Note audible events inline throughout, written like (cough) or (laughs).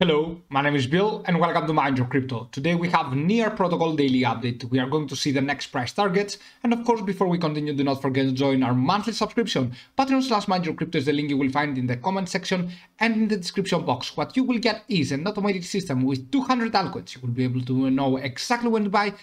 Hello, my name is Bill and welcome to Mind Your Crypto. Today we have Near Protocol daily update. We are going to see the next price targets. And of course, before we continue, do not forget to join our monthly subscription. Patreon slash Mind Your Crypto is the link you will find in the comment section and in the description box. What you will get is an automated system with 200 altcoins. You will be able to know exactly when to buy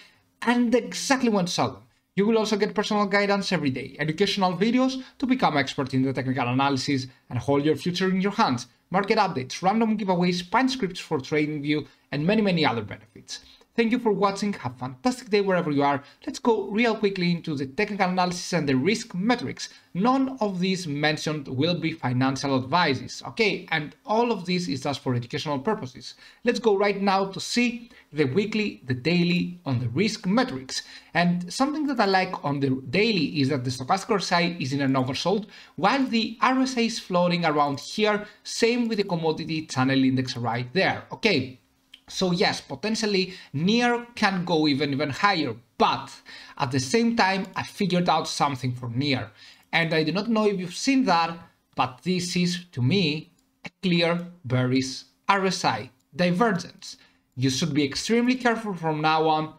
and exactly when to sell them. You will also get personal guidance every day, educational videos to become expert in the technical analysis and hold your future in your hands market updates, random giveaways, pine scripts for TradingView, and many, many other benefits. Thank you for watching, have a fantastic day wherever you are. Let's go real quickly into the technical analysis and the risk metrics. None of these mentioned will be financial advices, okay? And all of this is just for educational purposes. Let's go right now to see the weekly, the daily on the risk metrics. And something that I like on the daily is that the stochastic RSI is in an oversold, while the RSI is floating around here, same with the commodity channel index right there, okay? So yes, potentially Near can go even even higher, but at the same time, I figured out something for Near. And I do not know if you've seen that, but this is, to me, a clear bearish RSI divergence. You should be extremely careful from now on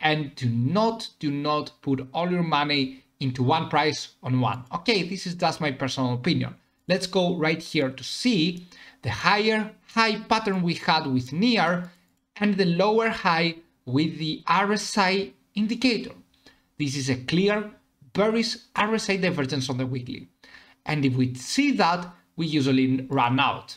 and do not, do not put all your money into one price on one. Okay, this is just my personal opinion. Let's go right here to see the higher high pattern we had with NEAR and the lower high with the RSI indicator. This is a clear bearish RSI divergence on the weekly. And if we see that, we usually run out.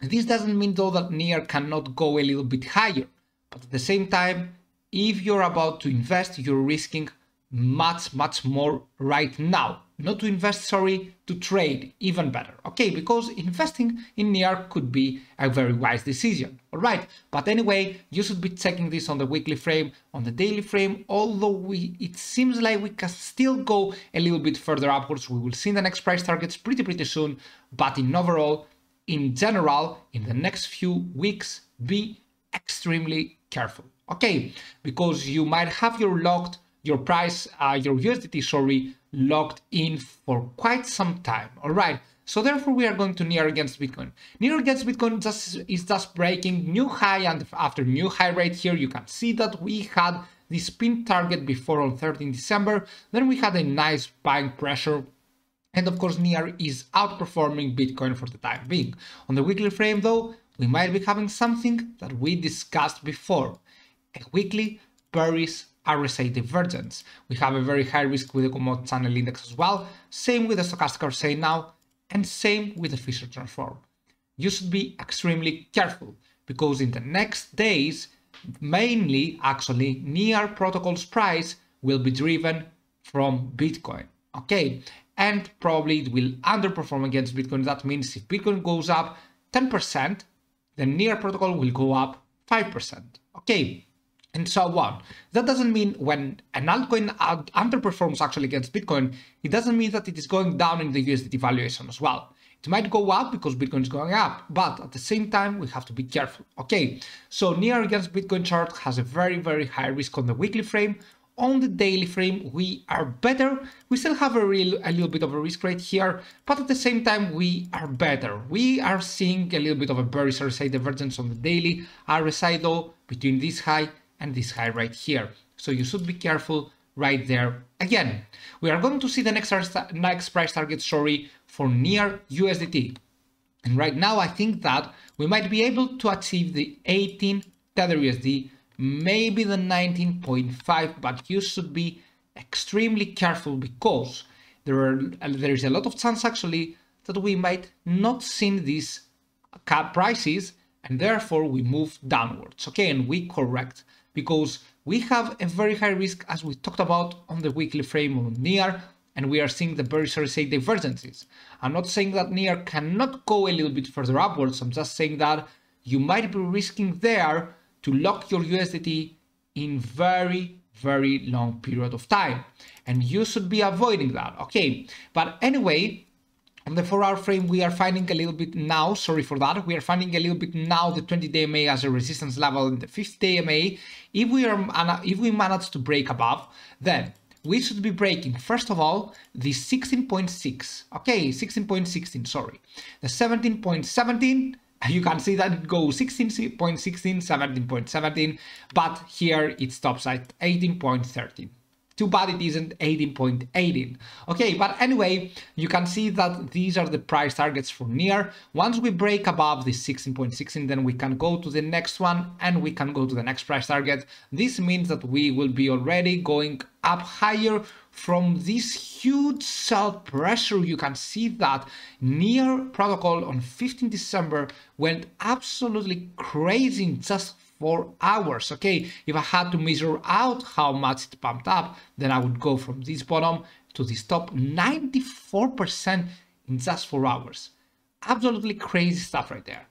This doesn't mean though that NEAR cannot go a little bit higher, but at the same time, if you're about to invest, you're risking much, much more right now. Not to invest, sorry, to trade, even better. Okay, because investing in NEAR could be a very wise decision. All right, but anyway, you should be checking this on the weekly frame, on the daily frame, although we it seems like we can still go a little bit further upwards. We will see the next price targets pretty, pretty soon. But in overall, in general, in the next few weeks, be extremely careful. Okay, because you might have your locked your price, uh, your USDT, sorry, locked in for quite some time. All right. So therefore, we are going to near against Bitcoin. Near against Bitcoin just is just breaking new high, and after new high right here, you can see that we had this pin target before on 13 December. Then we had a nice buying pressure. And of course, NEAR is outperforming Bitcoin for the time being. On the weekly frame, though, we might be having something that we discussed before a weekly bearish RSI divergence. We have a very high risk with the commodity channel index as well, same with the stochastic RSI now, and same with the Fisher transform. You should be extremely careful because in the next days, mainly actually near protocol's price will be driven from Bitcoin. Okay, and probably it will underperform against Bitcoin. That means if Bitcoin goes up 10%, the near protocol will go up 5%. Okay, and so on. That doesn't mean when an altcoin underperforms actually against Bitcoin, it doesn't mean that it is going down in the USDT valuation as well. It might go up because Bitcoin is going up, but at the same time, we have to be careful. Okay, so near against Bitcoin chart has a very, very high risk on the weekly frame. On the daily frame, we are better. We still have a real, a little bit of a risk rate here, but at the same time, we are better. We are seeing a little bit of a bearish RSI divergence on the daily RSI though, between this high and this high right here. So you should be careful right there. Again, we are going to see the next, next price target, sorry, for near USDT. And right now, I think that we might be able to achieve the 18 Tether USD, maybe the 19.5, but you should be extremely careful because there are uh, there is a lot of chance actually that we might not see these cap prices and therefore we move downwards okay and we correct because we have a very high risk as we talked about on the weekly frame on NEAR and we are seeing the very say divergences. I'm not saying that NEAR cannot go a little bit further upwards, I'm just saying that you might be risking there to lock your USDT in very, very long period of time. And you should be avoiding that, okay? But anyway, on the 4 hour frame, we are finding a little bit now, sorry for that, we are finding a little bit now the 20 day MA as a resistance level in the 50 day MA. If we, are, if we manage to break above, then we should be breaking, first of all, the 16.6, okay, 16.16, sorry, the 17.17, (laughs) you can see that it goes 16.16, 17.17, but here it stops at 18.13. Too bad it isn't 18.18. Okay, but anyway, you can see that these are the price targets for near. Once we break above the 16.16, then we can go to the next one and we can go to the next price target. This means that we will be already going up higher from this huge sell pressure. You can see that near protocol on 15 December went absolutely crazy in just four hours. Okay, if I had to measure out how much it pumped up, then I would go from this bottom to this top 94% in just four hours. Absolutely crazy stuff right there.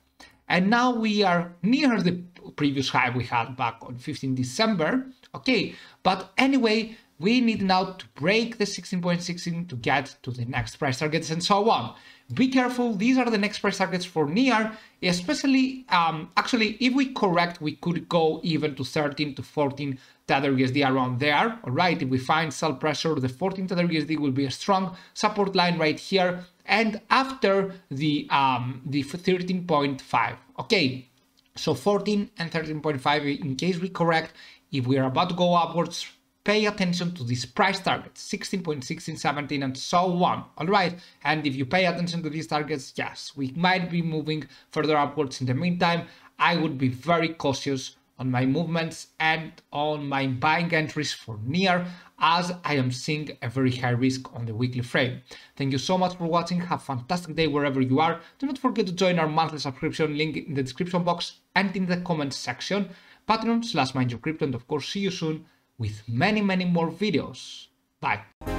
And now we are near the previous high we had back on 15 December. Okay, but anyway, we need now to break the 16.16 to get to the next price targets and so on. Be careful, these are the next price targets for NEAR, especially, um, actually, if we correct, we could go even to 13 to 14 Tether USD around there, all right? If we find sell pressure, the 14 Tether USD will be a strong support line right here, and after the, um, the 13.5, okay? So 14 and 13.5, in case we correct, if we are about to go upwards, pay attention to these price targets 16.16 16, 17 and so on all right and if you pay attention to these targets yes we might be moving further upwards in the meantime i would be very cautious on my movements and on my buying entries for near as I am seeing a very high risk on the weekly frame. Thank you so much for watching. Have a fantastic day wherever you are. Do not forget to join our monthly subscription link in the description box and in the comments section. Patreon slash mind your crypto and of course see you soon with many, many more videos. Bye.